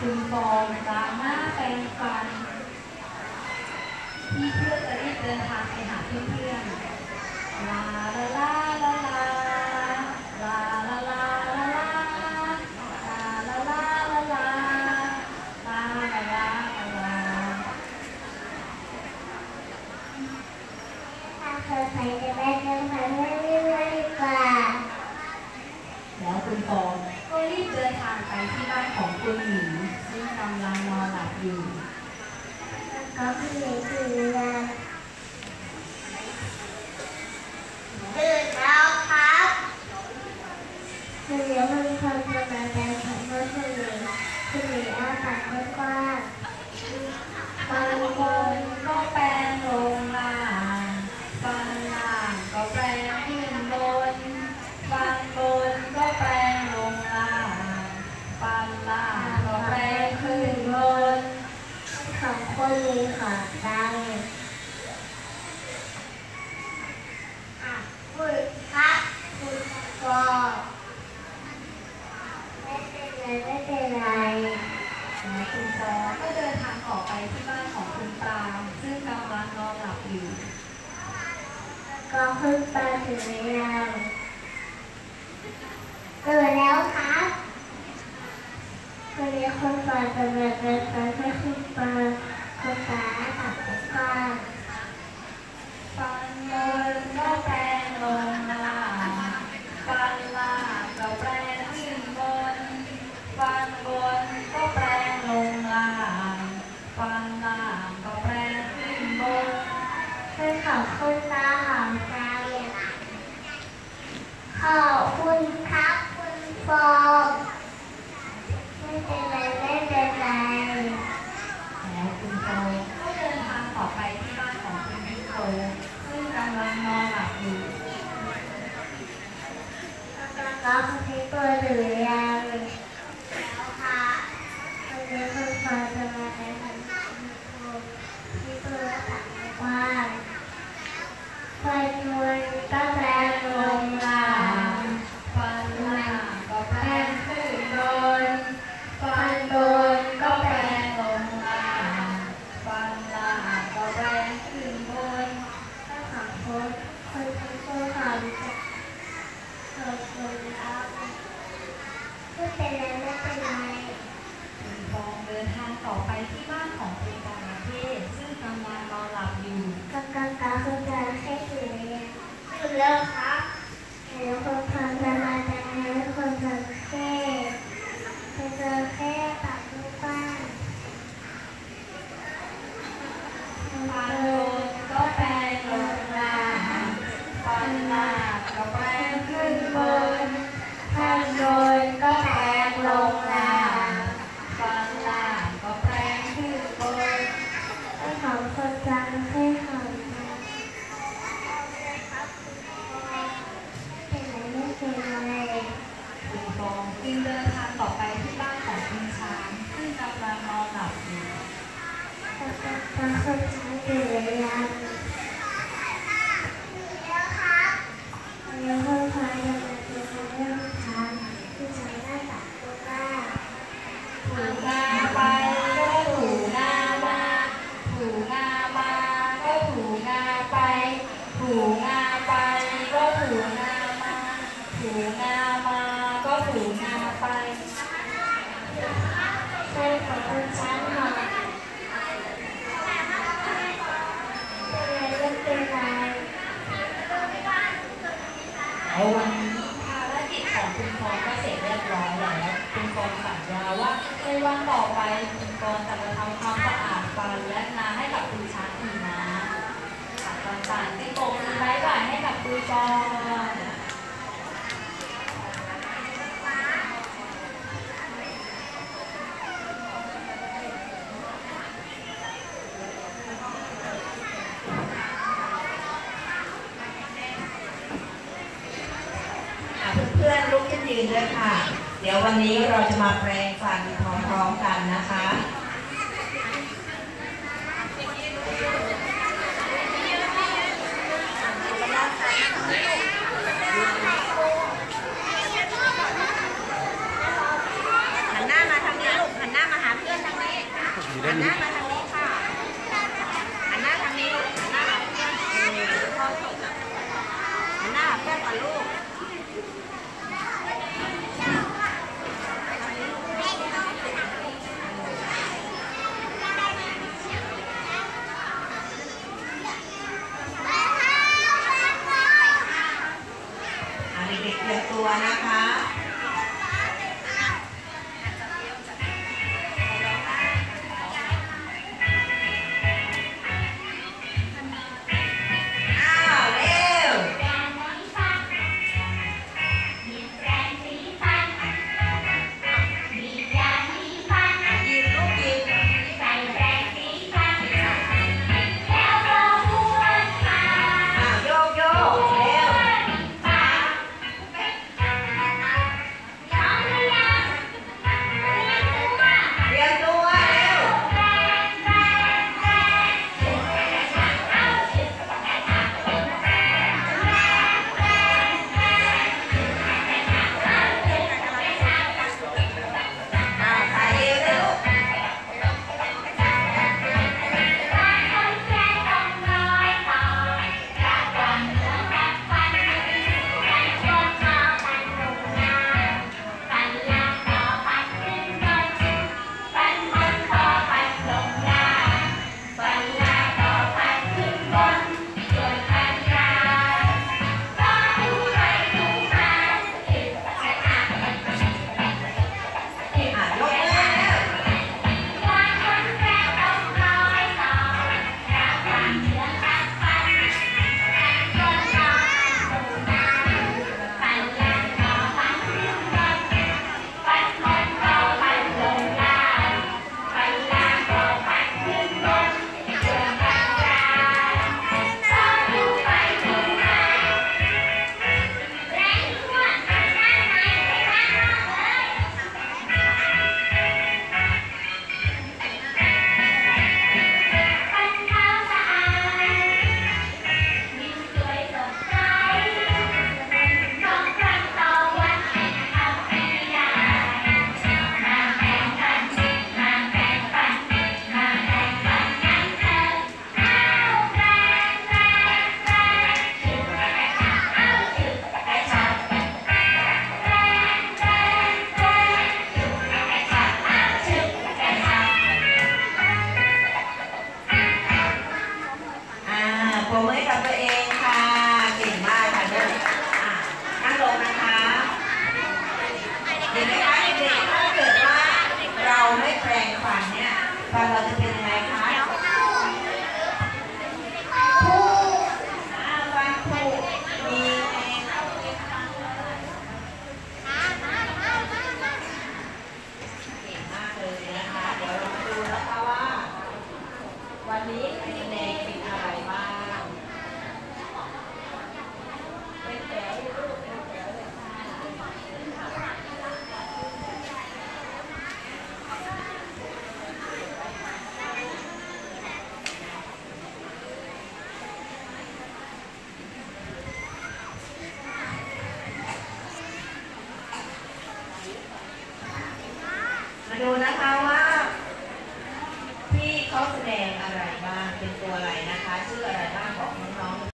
คุณปอมล้าหน้าแปลงฟันที่เพื่อจะรีบเดินทางไปหาเพื่อนๆลาลาลาลา คนมีขาดังฝึกพักฝึกกอไม่เป็นไรไม่เป็นไรคุณปอก็เดินทางออไปที่บ้านของคุณปาซึ่งกำลังนอนหลับอยู่ ก็ขึ้นไปถึงเวลาเกิดแล้วครับก็เลยขึ้นไปแต่แบบแบบไม่ขึ้นไป ฟันเนก็แปลงลงมาฟันล่าก็แปลงขึ้นบนฟันบนก็แปลงลงล่างฟันล่างก็แปลงขึ้นบนขอบคุณตาหอมใจขอบคุณครับคุณฟอ บ่อไปกินกรจัดทำความสะอาดฟันและนาให้กับปูช้างอีกนะต่างๆที่โกงไร้บ่ายให้กับปูกรเพื่อนลุกขึ้นยืนด้วยค่ะ เดี๋ยววันนี้เราจะมาแปลงฟันพร้อมๆกันนะคะ เด็กๆเตรียตัวนะคะ বাংলাদেশের নায়ক